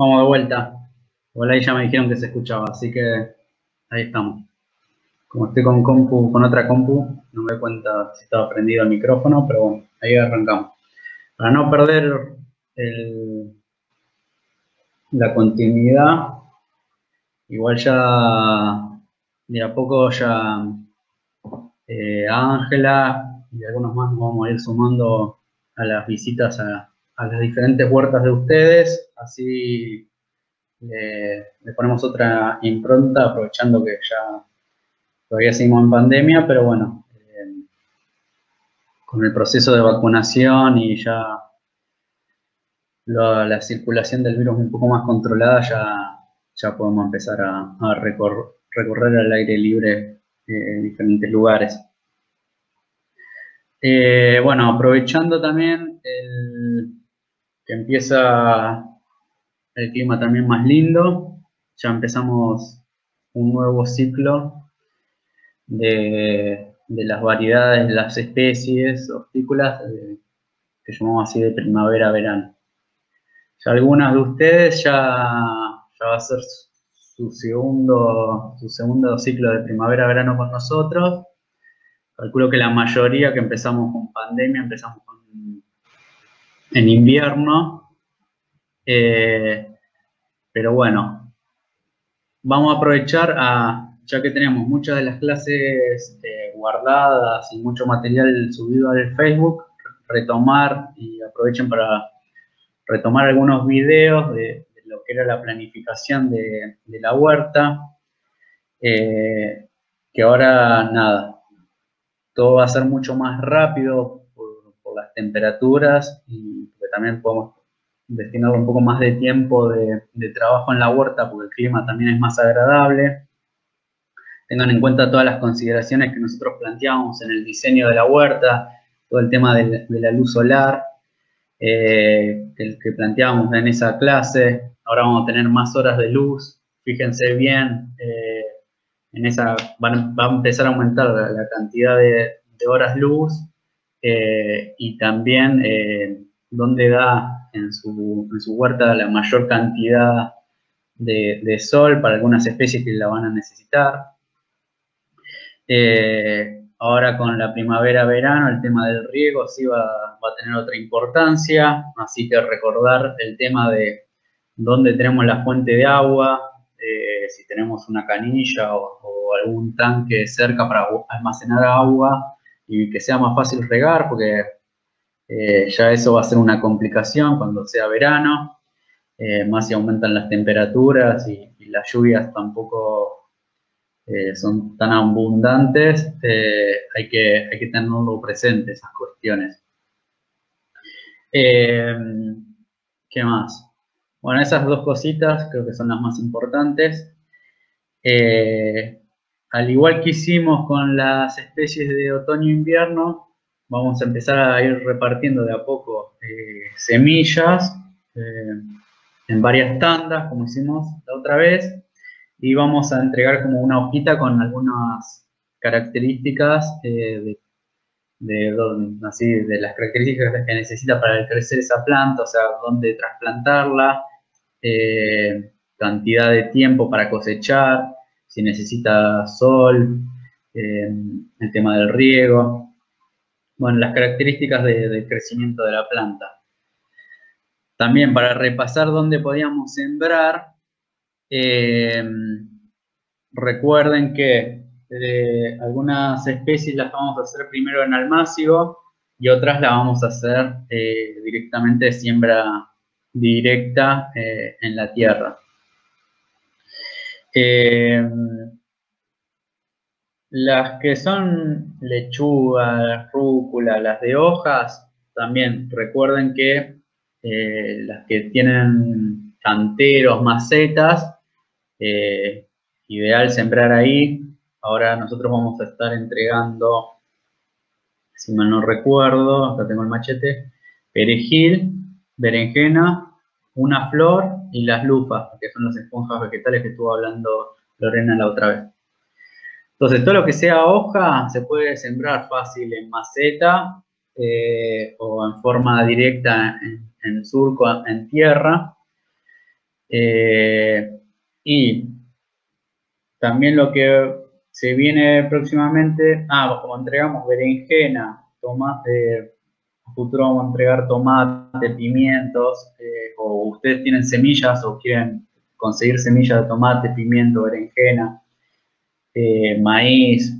Vamos de vuelta. Hola, ahí ya me dijeron que se escuchaba, así que ahí estamos. Como estoy con compu, con otra compu, no me doy cuenta si estaba prendido el micrófono, pero bueno, ahí arrancamos. Para no perder la continuidad, igual ya de a poco ya eh, Ángela y algunos más nos vamos a ir sumando a las visitas a, a las diferentes huertas de ustedes, así le, ponemos otra impronta, aprovechando que ya todavía seguimos en pandemia, pero bueno, eh, con el proceso de vacunación y ya la, circulación del virus un poco más controlada, ya, ya podemos empezar a, recorrer al aire libre en diferentes lugares. Eh, bueno, aprovechando también que empieza el clima también más lindo. Ya empezamos un nuevo ciclo de, las variedades, de las especies hortícolas que llamamos así de primavera-verano. Algunas de ustedes ya, ya va a ser su segundo, su segundo ciclo de primavera-verano con nosotros. Calculo que la mayoría que empezamos con pandemia, empezamos con en invierno. Eh, pero bueno, vamos a aprovechar a, ya que tenemos muchas de las clases eh, guardadas y mucho material subido al Facebook, retomar y aprovechen para retomar algunos videos de, lo que era la planificación de, la huerta, eh, que ahora nada, todo va a ser mucho más rápido por las temperaturas y también podemos destinar un poco más de tiempo de, trabajo en la huerta porque el clima también es más agradable. Tengan en cuenta todas las consideraciones que nosotros planteamos en el diseño de la huerta, todo el tema de, la luz solar, eh, el que planteábamos en esa clase. Ahora vamos a tener más horas de luz. Fíjense bien, eh, en esa va a empezar a aumentar la, cantidad de, horas luz eh, y también dónde da en su, huerta la mayor cantidad de, sol para algunas especies que la van a necesitar. Eh, ahora con la primavera-verano el tema del riego sí va, a tener otra importancia, así que recordar el tema de dónde tenemos la fuente de agua, eh, si tenemos una canilla o, o, algún tanque cerca para almacenar agua y que sea más fácil regar, porque eh, ya eso va a ser una complicación cuando sea verano, eh, más si aumentan las temperaturas y, las lluvias tampoco eh, son tan abundantes, hay, que, hay que tenerlo presente esas cuestiones. ¿Qué más? Bueno, esas dos cositas creo que son las más importantes. al igual que hicimos con las especies de otoño-invierno, vamos a empezar a ir repartiendo de a poco eh, semillas eh, en varias tandas, como hicimos la otra vez, y vamos a entregar como una hojita con algunas características eh, de, así, de las características que necesita para crecer esa planta, o sea, dónde trasplantarla, cantidad de tiempo para cosechar, si necesita sol, el tema del riego, bueno, las características de, crecimiento de la planta. También para repasar dónde podíamos sembrar, eh, recuerden que eh, algunas especies las vamos a hacer primero en almácigo y otras las vamos a hacer eh, directamente de siembra directa en la tierra. Las que son lechuga, rúcula, las de hojas, también recuerden que eh, las que tienen canteros, macetas, eh, ideal sembrar ahí. Ahora nosotros vamos a estar entregando, si mal no recuerdo, acá tengo el machete, perejil, berenjena, una flor y las lupas, que son las esponjas vegetales que estuvo hablando Lorena la otra vez. Entonces, todo lo que sea hoja se puede sembrar fácil en maceta eh, o en forma directa en, surco, en tierra. Eh, y también lo que se viene próximamente, ah, como entregamos berenjena, tomate, a futuro vamos a entregar tomate, pimientos, eh, o ustedes tienen semillas o quieren conseguir semillas de tomate, pimiento, berenjena, eh, maíz,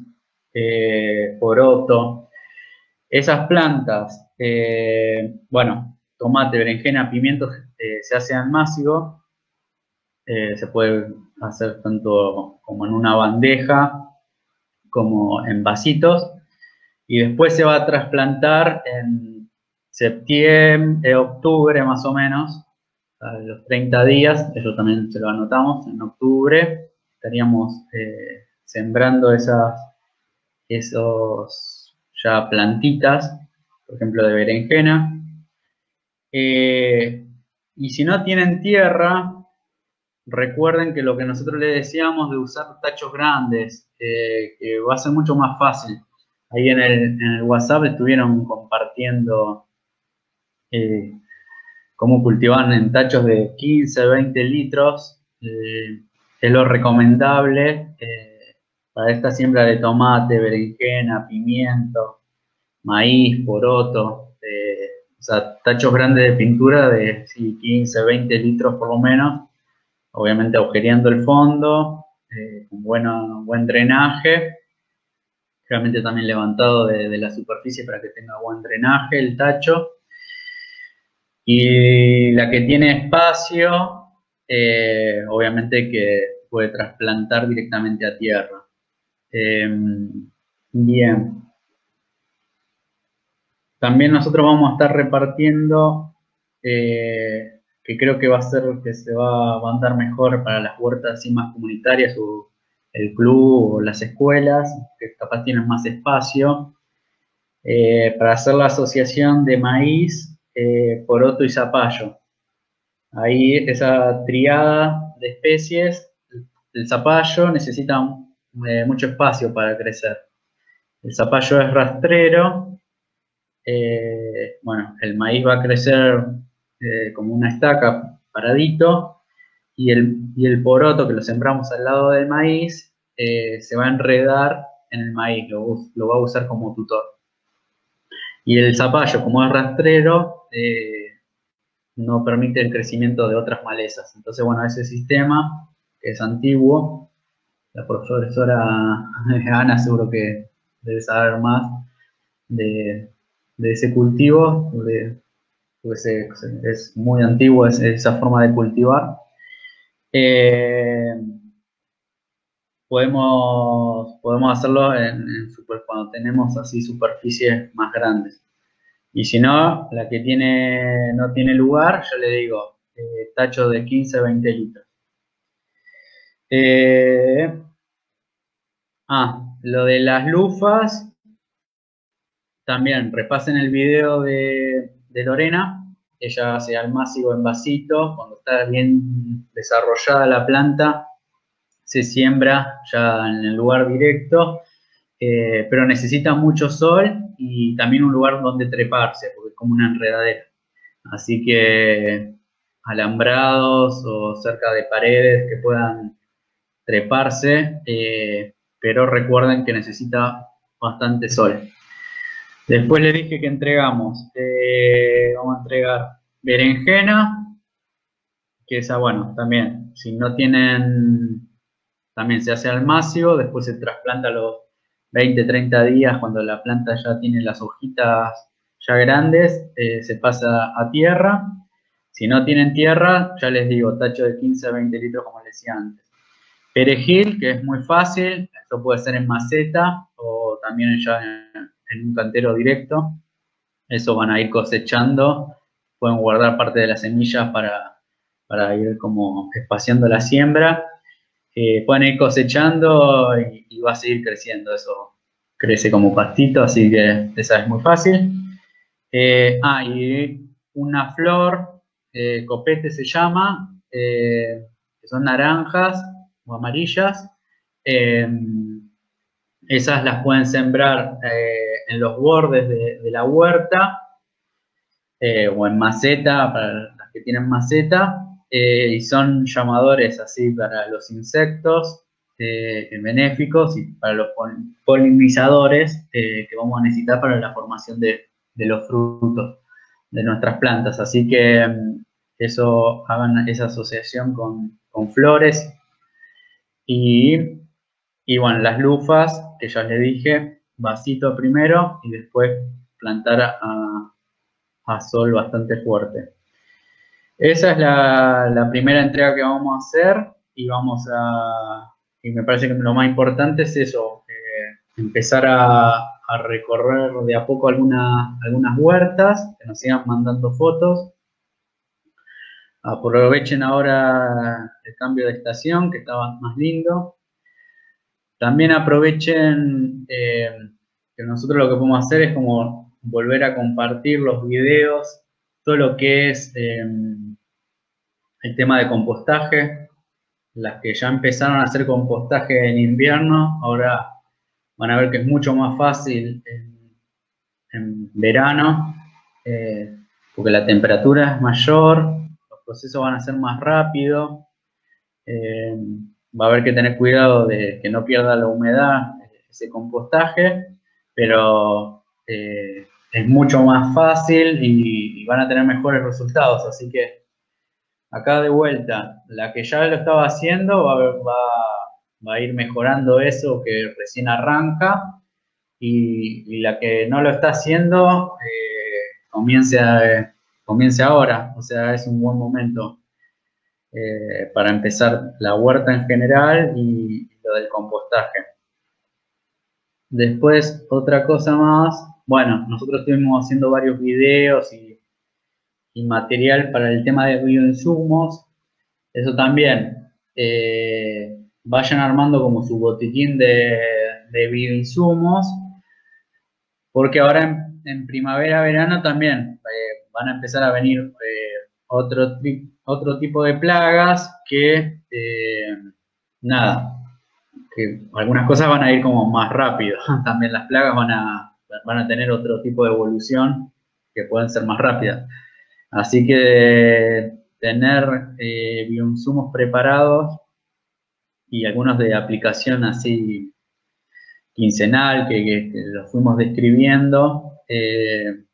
poroto. Esas plantas, bueno, tomate, berenjena, pimiento se hace al eh, se puede hacer tanto como en una bandeja como en vasitos y después se va a trasplantar en septiembre, octubre más o menos, a los 30 días, eso también se lo anotamos, en octubre estaríamos eh, sembrando esas esos ya plantitas, por ejemplo de berenjena. Eh, y si no tienen tierra, recuerden que lo que nosotros les decíamos de usar tachos grandes, que va a ser mucho más fácil. Ahí en el, WhatsApp estuvieron compartiendo eh, cómo cultivar en tachos de 15, 20 litros. Eh, es lo recomendable eh, para esta siembra de tomate, berenjena, pimiento, maíz, poroto. o sea, tachos grandes de pintura de 15, 20 litros por lo menos obviamente agujereando el fondo, eh, con bueno, buen drenaje, realmente también levantado de, la superficie para que tenga buen drenaje el tacho. Y la que tiene espacio, eh, obviamente que puede trasplantar directamente a tierra. Em, bien. También nosotros vamos a estar repartiendo eh, que creo que va a ser que se va a mandar mejor para las huertas así más comunitarias o el club o las escuelas, que capaz tienen más espacio, eh, para hacer la asociación de maíz, eh, poroto y zapallo. Ahí esa triada de especies, el zapallo necesita eh, mucho espacio para crecer. El zapallo es rastrero, bueno, el maíz va a crecer eh, como una estaca paradito, y el, el, poroto que lo sembramos al lado del maíz eh, se va a enredar en el maíz, lo, va a usar como tutor. Y el zapallo, como es rastrero, eh, no permite el crecimiento de otras malezas. Entonces, bueno, ese sistema, es antiguo, la profesora Ana seguro que debe saber más de, ese cultivo, de, pues es muy antiguo esa forma de cultivar. Eh, podemos, podemos hacerlo cuando tenemos así superficies más grandes. Y si no, la que tiene, no tiene lugar, yo le digo, eh, tacho de 15, 20 litros. Eh, ah, lo de las lufas, también repasen el video de, Lorena, ella hace almácigo en vasito, cuando está bien desarrollada la planta, se siembra ya en el lugar directo, eh, pero necesita mucho sol y también un lugar donde treparse, porque es como una enredadera. Así que alambrados o cerca de paredes que puedan treparse, eh, pero recuerden que necesita bastante sol. Después le dije que entregamos, eh, vamos a entregar berenjena, que esa, bueno, también, si no tienen, también se hace al máximo, después se trasplanta a los 20, 30 días, cuando la planta ya tiene las hojitas ya grandes, eh, se pasa a tierra. Si no tienen tierra, ya les digo, tacho de 15 a 20 litros, como les decía antes. Perejil, que es muy fácil, esto puede ser en maceta o también ya en, un cantero directo. Eso van a ir cosechando. Pueden guardar parte de las semillas para, ir como espaciando la siembra. Eh, pueden ir cosechando y, va a seguir creciendo. Eso crece como pastito, así que esa es muy fácil. Eh, ah, y una flor, eh, copete se llama, que son naranjas amarillas. esas las pueden sembrar en los bordes de, la huerta eh, o en maceta, para las que tienen maceta, eh, y son llamadores así para los insectos eh, benéficos y para los polinizadores eh, que vamos a necesitar para la formación de, los frutos de nuestras plantas. Así que mm, eso hagan esa asociación con, flores y, y, bueno, las lufas que ya les dije, vasito primero y después plantar a, a sol bastante fuerte. Esa es la, primera entrega que vamos a hacer y vamos a, y me parece que lo más importante es eso, eh, empezar a, recorrer de a poco algunas huertas, que nos sigan mandando fotos. Aprovechen ahora el cambio de estación, que estaba más lindo. También aprovechen eh, que nosotros lo que podemos hacer es como volver a compartir los videos, todo lo que es em, el tema de compostaje. Las que ya empezaron a hacer compostaje en invierno, ahora van a ver que es mucho más fácil en, verano, eh, porque la temperatura es mayor, procesos van a ser más rápidos. Em, va a haber que tener cuidado de que no pierda la humedad ese compostaje, pero eh, es mucho más fácil y, van a tener mejores resultados. Así que acá de vuelta, la que ya lo estaba haciendo va, a ir mejorando eso que recién arranca y, la que no lo está haciendo eh, comience, comience ahora. O sea, es un buen momento eh, para empezar la huerta en general y lo del compostaje. Después, otra cosa más, bueno, nosotros estuvimos haciendo varios videos y, material para el tema de bioinsumos. Eso también, eh, vayan armando como su botiquín de, bioinsumos, porque ahora en, primavera, verano también eh, van a empezar a venir eh, otro, otro tipo de plagas que, nada, que algunas cosas van a ir como más rápido. También las plagas van a, van a tener otro tipo de evolución que pueden ser más rápidas. Así que tener eh, bioinsumos preparados y algunos de aplicación así quincenal que, los fuimos describiendo eh,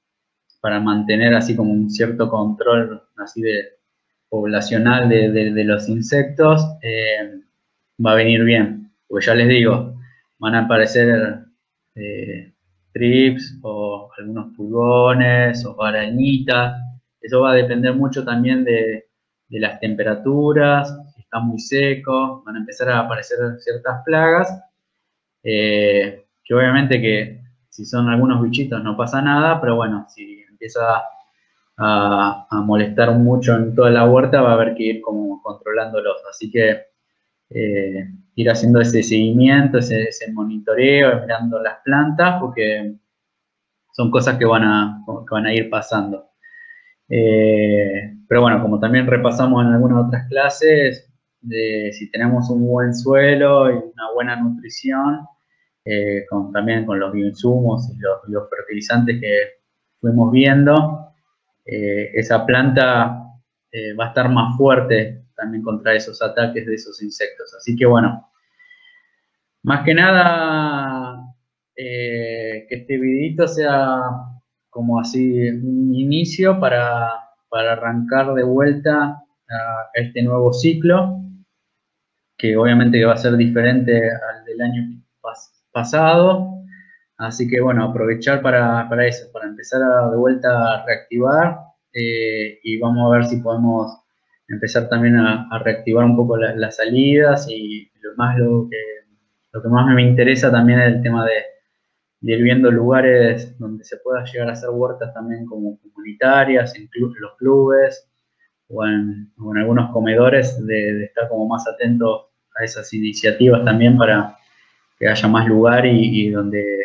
para mantener así como un cierto control así de poblacional de, los insectos eh, va a venir bien porque ya les digo van a aparecer eh, trips o algunos pulgones o arañitas. Eso va a depender mucho también de, las temperaturas, si está muy seco, van a empezar a aparecer ciertas plagas, eh, que obviamente que si son algunos bichitos no pasa nada, pero bueno, si a, molestar mucho en toda la huerta va a haber que ir como controlándolos. Así que eh, ir haciendo ese seguimiento, ese, monitoreo, mirando las plantas, porque son cosas que van a, van a ir pasando. Eh, pero bueno, como también repasamos en algunas otras clases, si tenemos un buen suelo y una buena nutrición, eh, también con los bioinsumos y los, fertilizantes que fuimos viendo, eh, esa planta va a estar más fuerte también contra esos ataques de esos insectos. Así que bueno, más que nada eh, que este videito sea como así un inicio para, arrancar de vuelta a este nuevo ciclo, que obviamente va a ser diferente al del año pasado. Así que bueno, aprovechar para, eso, para empezar a, de vuelta a reactivar eh, y vamos a ver si podemos empezar también a, reactivar un poco las salidas y lo más lo que, lo que más me interesa también es el tema de, ir viendo lugares donde se pueda llegar a hacer huertas también como comunitarias, en los clubes o en, algunos comedores, de, estar como más atentos a esas iniciativas también para que haya más lugar y, donde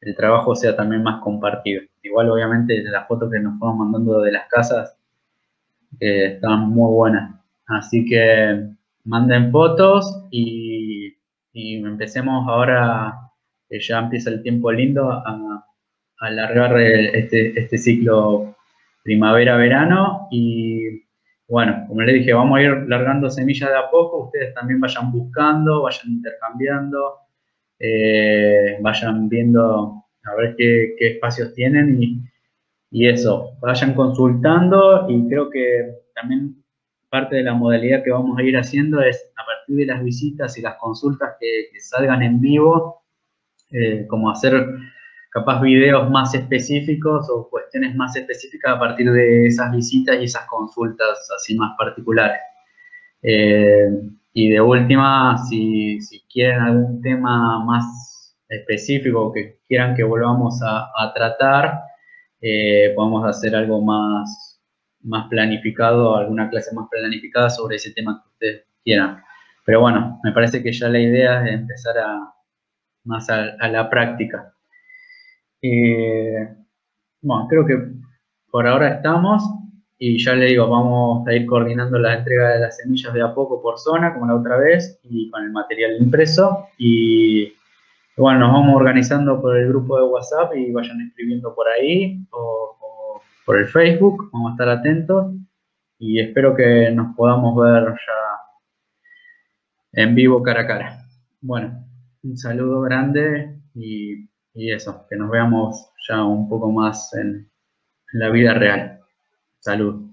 el trabajo sea también más compartido. Igual obviamente las fotos que nos fueron mandando de las casas que están muy buenas. Así que manden fotos y, empecemos ahora, que ya empieza el tiempo lindo, a, alargar este, este, ciclo primavera-verano y bueno, como les dije, vamos a ir largando semillas de a poco, ustedes también vayan buscando, vayan intercambiando, eh, vayan viendo a ver qué, espacios tienen y, y, eso, vayan consultando y creo que también parte de la modalidad que vamos a ir haciendo es a partir de las visitas y las consultas que, salgan en vivo, eh, como hacer capaz videos más específicos o cuestiones más específicas a partir de esas visitas y esas consultas así más particulares. Eh, y de última, si, quieren algún tema más específico que quieran que volvamos a, tratar, eh, podemos hacer algo más, más planificado, alguna clase más planificada sobre ese tema que ustedes quieran. Pero bueno, me parece que ya la idea es empezar a, más a la práctica. Eh, bueno, creo que por ahora estamos y ya le digo, vamos a ir coordinando la entrega de las semillas de a poco por zona, como la otra vez, y con el material impreso. Y bueno, nos vamos organizando por el grupo de WhatsApp y vayan escribiendo por ahí o, por el Facebook, vamos a estar atentos y espero que nos podamos ver ya en vivo cara a cara. Bueno, un saludo grande y y eso, que nos veamos ya un poco más en, en la vida real. Salud.